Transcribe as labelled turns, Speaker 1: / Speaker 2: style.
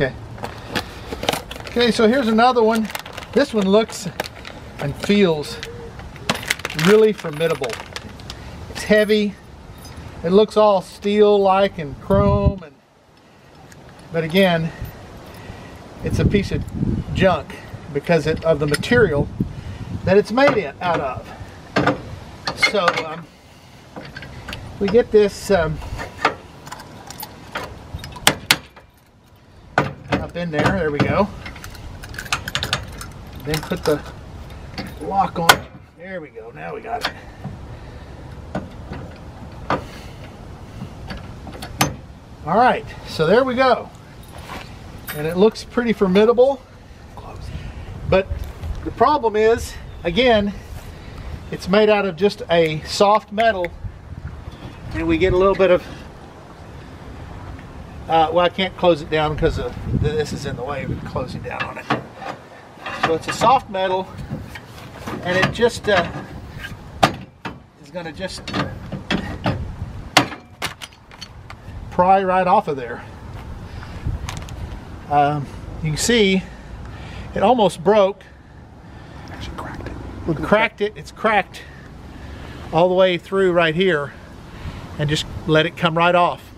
Speaker 1: Okay. Okay, so here's another one. This one looks and feels really formidable. It's heavy. It looks all steel-like and chrome, and but again, it's a piece of junk because it, of the material that it's made out of. So um, we get this um, up in there. There we go. Then put the lock on. There we go. Now we got it. All right, so there we go. And it looks pretty formidable. But the problem is, again, it's made out of just a soft metal and we get a little bit of uh, well I can't close it down because this is in the way of closing down on it. So it's a soft metal and it just uh, is going to just pry right off of there. Um, you can see it almost broke.
Speaker 2: Actually cracked it.
Speaker 1: we cracked it it's cracked all the way through right here and just let it come right off